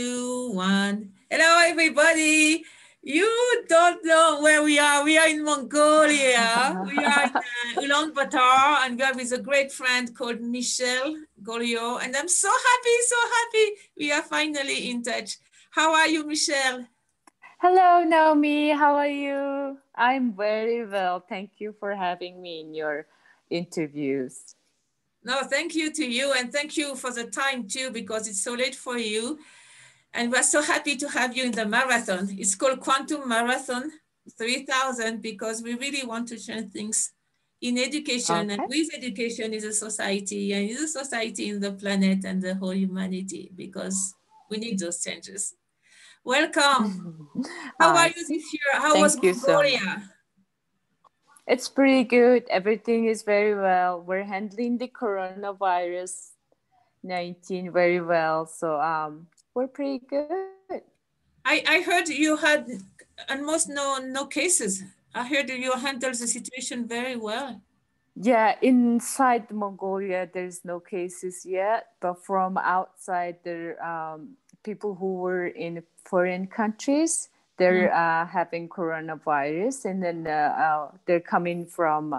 two, one. Hello, everybody. You don't know where we are. We are in Mongolia. we are in uh, Ulaanbaatar, and we are with a great friend called Michelle Golio. And I'm so happy, so happy we are finally in touch. How are you, Michelle? Hello, Naomi. How are you? I'm very well. Thank you for having me in your interviews. No, thank you to you. And thank you for the time too, because it's so late for you. And we're so happy to have you in the marathon. It's called Quantum Marathon 3000 because we really want to change things in education. Okay. And with education is a society and is a society in the planet and the whole humanity because we need those changes. Welcome. How are you this year? How was Mongolia? So it's pretty good. Everything is very well. We're handling the coronavirus 19 very well. So um we're pretty good. I, I heard you had almost no no cases. I heard you handled the situation very well. Yeah, inside Mongolia, there's no cases yet, but from outside, there um, people who were in foreign countries, they're mm. uh, having coronavirus, and then uh, uh, they're coming from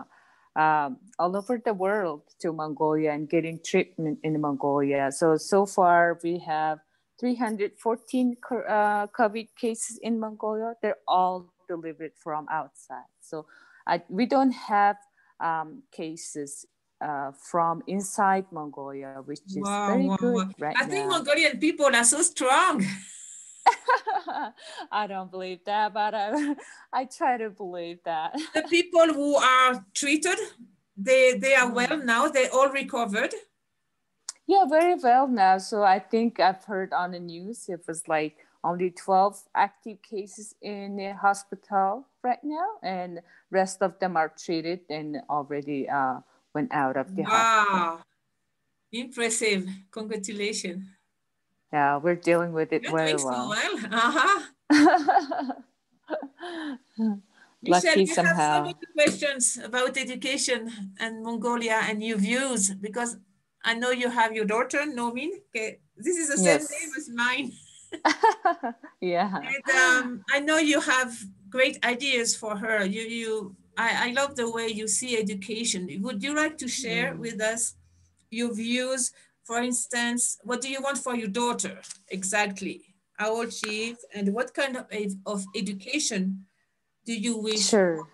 um, all over the world to Mongolia and getting treatment in Mongolia. So so far, we have 314 uh, COVID cases in Mongolia. They're all delivered from outside. So I, we don't have um, cases uh, from inside Mongolia, which is wow, very wow, good wow. right I think Mongolian people are so strong. I don't believe that, but I, I try to believe that. The people who are treated, they, they are well now, they all recovered. Yeah, very well now. So I think I've heard on the news it was like only 12 active cases in the hospital right now, and rest of them are treated and already uh, went out of the wow. hospital. Impressive. Congratulations. Yeah, we're dealing with it You're very well. So well. Uh-huh. Michelle, you somehow. have so many questions about education and Mongolia and your views because I know you have your daughter, Nomin. Okay. This is the same yes. name as mine. yeah. And um, I know you have great ideas for her. You, you, I, I love the way you see education. Would you like to share mm. with us your views? For instance, what do you want for your daughter exactly? How old she is, and what kind of, of education do you wish? Sure.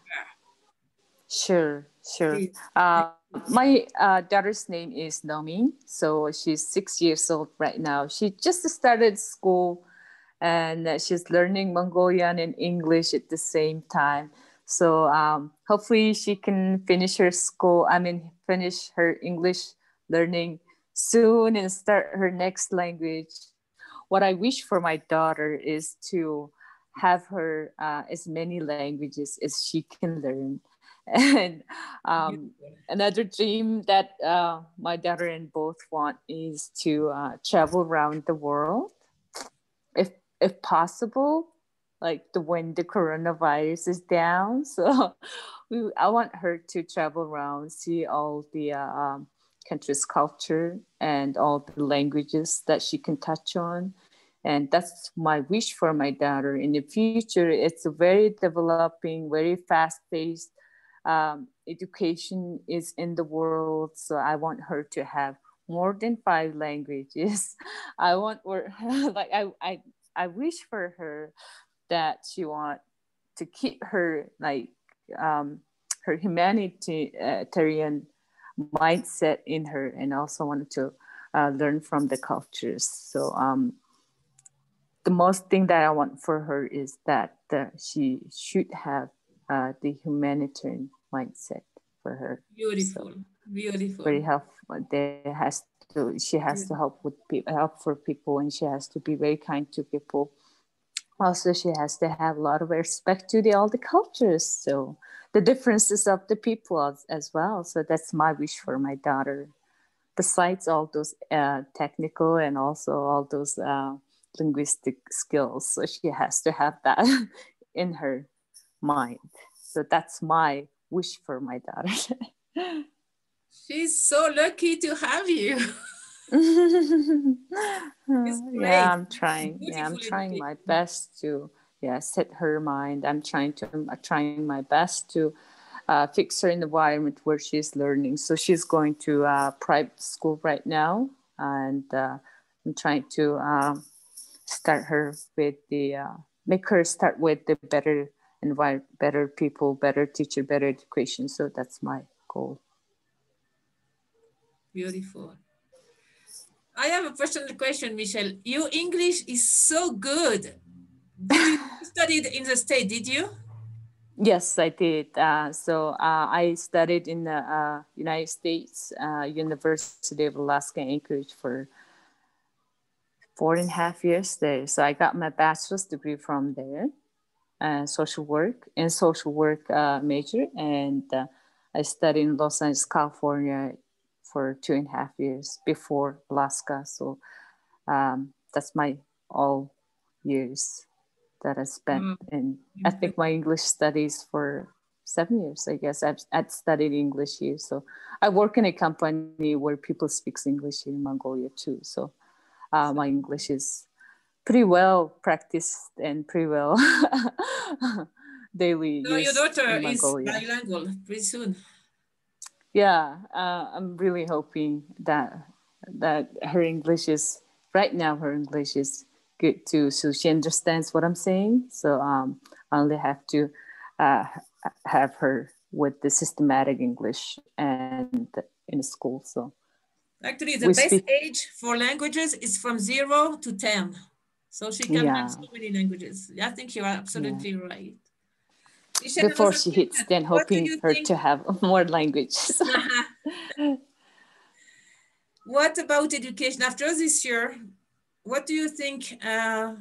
Sure, sure. Uh, my uh, daughter's name is Nomi. So she's six years old right now. She just started school and she's learning Mongolian and English at the same time. So um, hopefully she can finish her school, I mean, finish her English learning soon and start her next language. What I wish for my daughter is to have her uh, as many languages as she can learn and um, another dream that uh, my daughter and both want is to uh, travel around the world. If if possible like the when the coronavirus is down. So we, i want her to travel around see all the uh, um, country's culture and all the languages that she can touch on. And that's my wish for my daughter. In the future it's a very developing very fast-paced um, education is in the world. So I want her to have more than five languages. I want her like I, I I wish for her that she want to keep her like um, her humanitarian mindset in her and also wanted to uh, learn from the cultures. So um, the most thing that I want for her is that uh, she should have uh, the humanitarian mindset for her. Beautiful, so beautiful. Very helpful. There has to she has to help with people, help for people, and she has to be very kind to people. Also, she has to have a lot of respect to the all the cultures. So the differences of the people as, as well. So that's my wish for my daughter. Besides all those uh, technical and also all those uh, linguistic skills, so she has to have that in her mind. So that's my wish for my daughter. She's so lucky to have you. yeah, I'm trying. Yeah, I'm trying my best to yeah set her mind. I'm trying to I'm trying my best to uh, fix her in the environment where she's learning. So she's going to uh, private school right now, and uh, I'm trying to um, start her with the uh, make her start with the better environment, better people, better teacher, better education. So that's my goal. Beautiful. I have a personal question, Michelle. Your English is so good. you studied in the state, did you? Yes, I did. Uh, so uh, I studied in the uh, United States uh, University of Alaska Anchorage for four and a half years there. So I got my bachelor's degree from there, uh, social work and social work uh, major, and I studied in Los Angeles, California, for two and a half years before Alaska. So um, that's my all years that I spent mm. in. I think my English studies for seven years. I guess I've, I've studied English here. So I work in a company where people speaks English in Mongolia too. So uh, my English is pretty well practiced and pretty well daily. So your daughter is bilingual pretty soon. Yeah, uh, I'm really hoping that that her English is right now. Her English is good too, so she understands what I'm saying. So um, I only have to uh, have her with the systematic English and in school. So actually, the best speak- age for languages is from zero to ten. So she can yeah. learn so many languages. I think you are absolutely yeah. right. Before she hits, then hoping her think? to have more languages. what about education after this year? what do you think uh,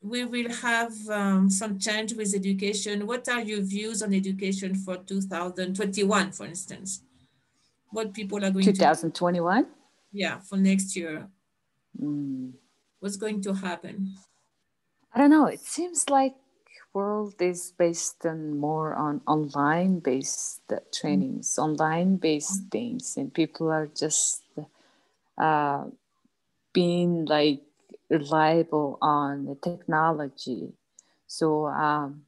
we will have um, some change with education? What are your views on education for 2021, for instance? What people are going 2021? Yeah, for next year. Mm. What's going to happen? I don't know. It seems like world is based on more on online based trainings, online based things, and people are just uh, being like reliable on the technology. So um,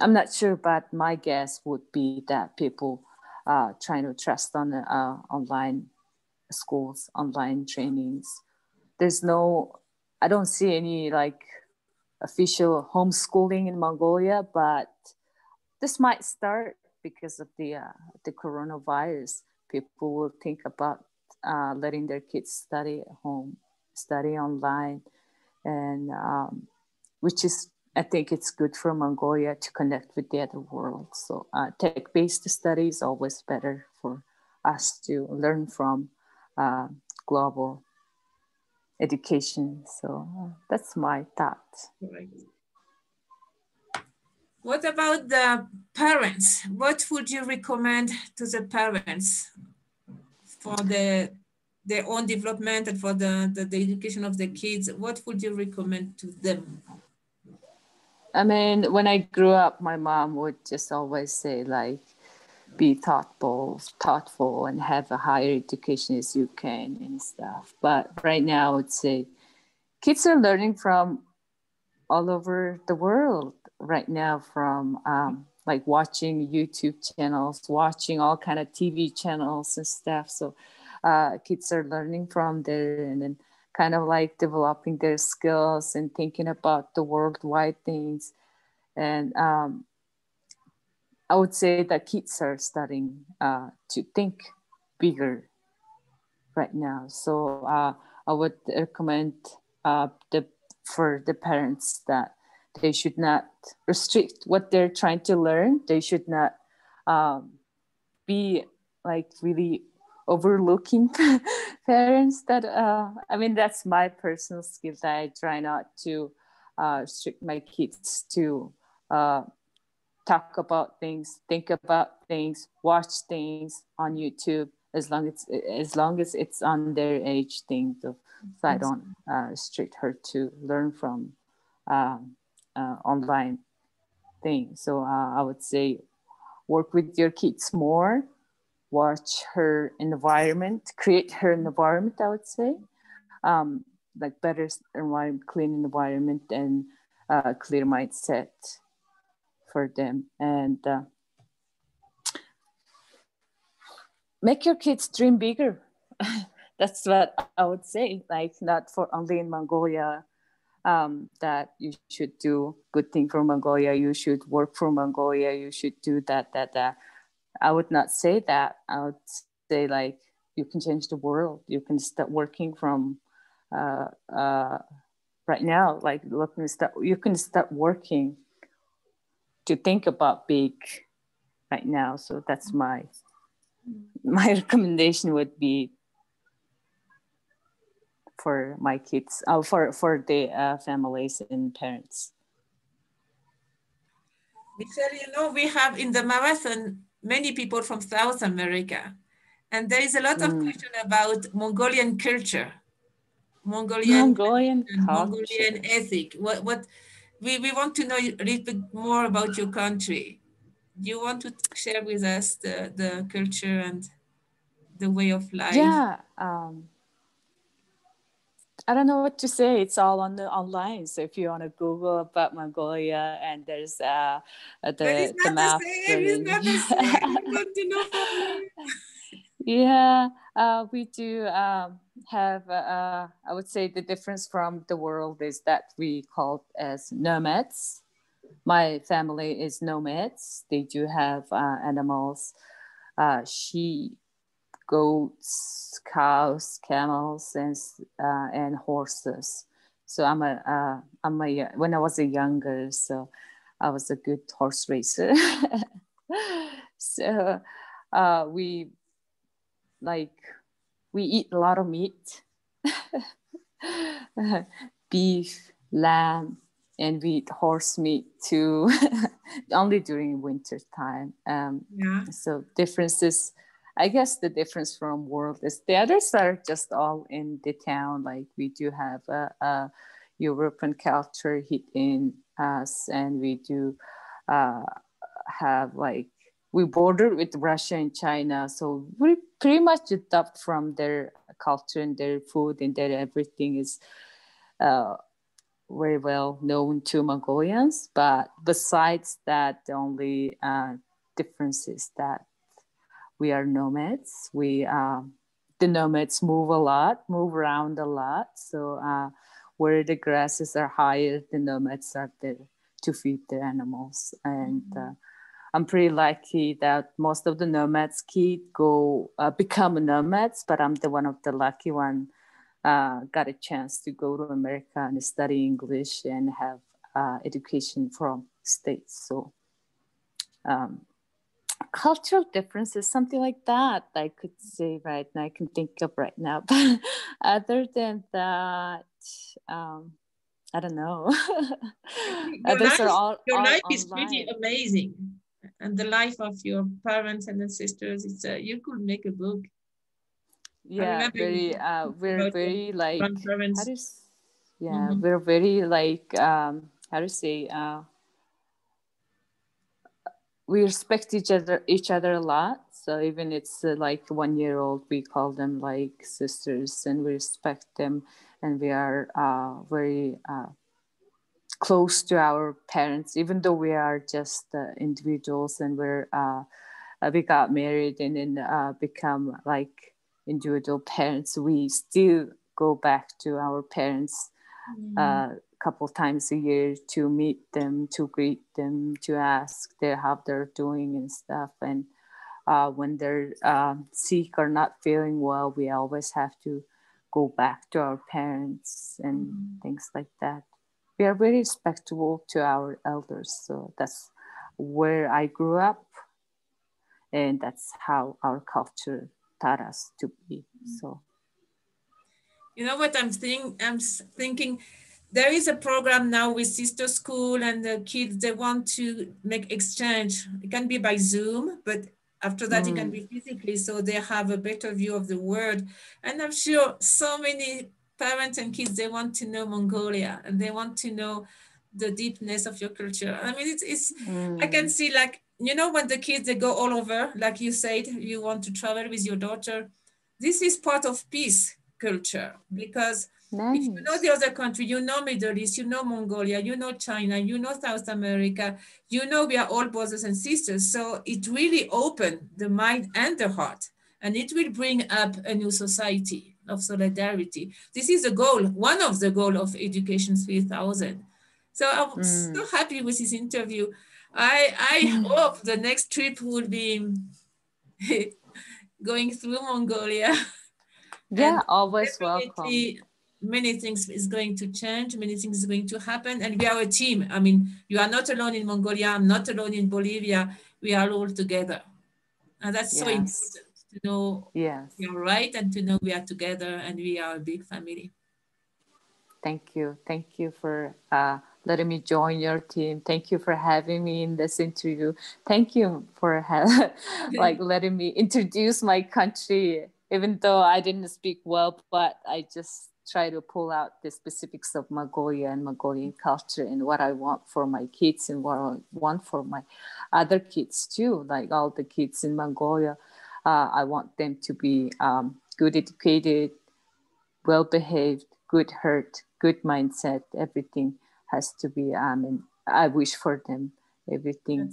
I'm not sure, but my guess would be that people uh, trying to trust on uh, online schools, online trainings. There's no, I don't see any like official homeschooling in Mongolia, but this might start because of the uh, the coronavirus. People will think about uh, letting their kids study at home study online, and um, which is I think it's good for Mongolia to connect with the other world. So uh, tech-based study is always better for us to learn from uh, global education. So uh, that's my thought. Right. What about the parents? What would you recommend to the parents for the their own development and for the, the, the education of the kids, what would you recommend to them? I mean, when I grew up, my mom would just always say, like, be thoughtful, thoughtful, and have a higher education as you can and stuff. But right now, I would say kids are learning from all over the world right now, from um, like watching YouTube channels, watching all kind of TV channels and stuff. So uh, kids are learning from there and then kind of like developing their skills and thinking about the worldwide things. And um, I would say that kids are starting uh, to think bigger right now. So uh, I would recommend uh, the for the parents that they should not restrict what they're trying to learn. They should not um, be like really overlooking parents that uh, i mean that's my personal skill that i try not to uh, restrict my kids to uh, talk about things think about things watch things on youtube as long as as long as it's on their age thing so, so i don't uh, restrict her to learn from um, uh, online things so uh, i would say work with your kids more watch her environment, create her environment, I would say. Um, like better environment, clean environment and uh, clear mindset for them. And uh, make your kids dream bigger. That's what I would say. Like not for only in Mongolia, um, that you should do good thing for Mongolia. You should work for Mongolia. You should do that, that, that. I would not say that. I would say like you can change the world. You can start working from uh, uh, right now. Like looking start, you can start working to think about big right now. So that's my my recommendation would be for my kids, uh, for for the uh, families and parents. Michelle, you know, we have in the marathon many people from South America, and there is a lot of mm. question about Mongolian culture, Mongolian, Mongolian, Mongolian ethic. What what we, we want to know a little bit more about your country. Do you want to share with us the, the culture and the way of life? Yeah. Um, I don't know what to say. It's all on the online. So if you want to Google about Mongolia and there's uh, the the map. yeah, uh, we do um, have. Uh, I would say the difference from the world is that we call as nomads. My family is nomads. They do have uh, animals, uh, sheep, goats, cows, camels, and uh, and horses. So I'm a uh, I'm a when I was a younger, so I was a good horse racer. so uh, we like we eat a lot of meat, beef, lamb, and we eat horse meat too. only during winter time. Um, yeah. So differences I guess the difference from world is the others are just all in the town. Like we do have a, a European culture hit in us, and we do uh, have like we border with Russia and China, so we pretty much adopt from their culture and their food and their everything is uh, very well known to Mongolians. But besides that, the only uh, difference is that we are nomads. We um, the nomads move a lot, move around a lot. So uh, where the grasses are higher, the nomads are there to feed the animals. And mm-hmm. I'm pretty lucky that most of the nomads kid go uh, become nomads, but I'm the one of the lucky one. Uh, got a chance to go to America and study English and have uh, education from states. So um, cultural differences, something like that, I could say right now, I can think of right now. But other than that, um, I don't know. your life, all, your all life is pretty amazing. And the life of your parents and the sisters, it's a, you could make a book. Yeah, very, uh, we're very like, how do, yeah, mm-hmm. we're very like, um, how to say, uh, we respect each other each other a lot so even it's uh, like one year old we call them like sisters and we respect them and we are uh, very uh, close to our parents even though we are just uh, individuals and we're uh, uh, we got married and then become like individual parents we still go back to our parents mm couple of times a year to meet them, to greet them, to ask their how they're doing and stuff. And uh, when they're uh, sick or not feeling well, we always have to go back to our parents and mm-hmm. things like that. We are very respectful to our elders, so that's where I grew up, and that's how our culture taught us to be. So, you know what I'm thinking? I'm thinking there is a program now with sister school and the kids they want to make exchange it can be by zoom but after that mm. it can be mm. physically so they have a better view of the world and i'm sure so many parents and kids they want to know mongolia and they want to know the deepness of your culture i mean it's, it's mm. i can see like you know, when the kids, they go all over, like you said, you want to travel with your daughter. This is part of peace culture because nice. if you know the other country, you know Middle East, you know Mongolia, you know China, you know South America, you know we are all brothers and sisters. So it really opened the mind and the heart and it will bring up a new society of solidarity. This is the goal, one of the goal of Education 3000. So I'm mm. so happy with this interview. I, I mm. hope the next trip will be going through Mongolia. Yeah, always welcome. Many things is going to change, many things is going to happen, and we are a team. I mean, you are not alone in Mongolia, I'm not alone in Bolivia, we are all together. And that's yes. so important to know yes. you're right and to know we are together and we are a big family. Thank you. Thank you for uh, letting me join your team. Thank you for having me in this interview. Thank you for ha- like letting me introduce my country, even though I didn't speak well, but I just try to pull out the specifics of Mongolia and Mongolian culture and what I want for my kids and what I want for my other kids too, like all the kids in Mongolia uh, I want them to be um, good educated, well behaved, good heart, good mindset. Everything has to be. I mean, I wish for them everything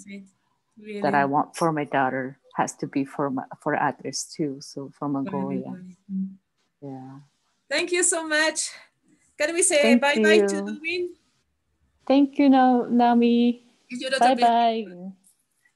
really. that I want for my daughter has to be for my, for others too. So for Mongolia, yeah. Thank you so much. Can we say bye bye to Numin? Thank you, Nami. Bye bye.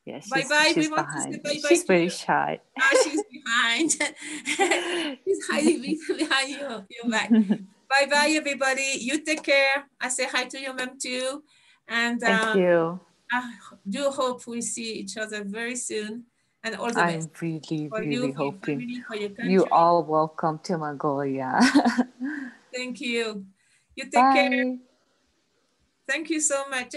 Yeah, bye bye. We want behind. to say bye bye. She's very shy. Ah, she's behind. she's hiding behind you. You're back. bye bye, everybody. You take care. I say hi to your mom too. And thank um, you. I do hope we see each other very soon. And all the I'm best. really, for really you, hoping for your family, you all welcome to Mongolia. thank you. You take Bye. care. Thank you so much.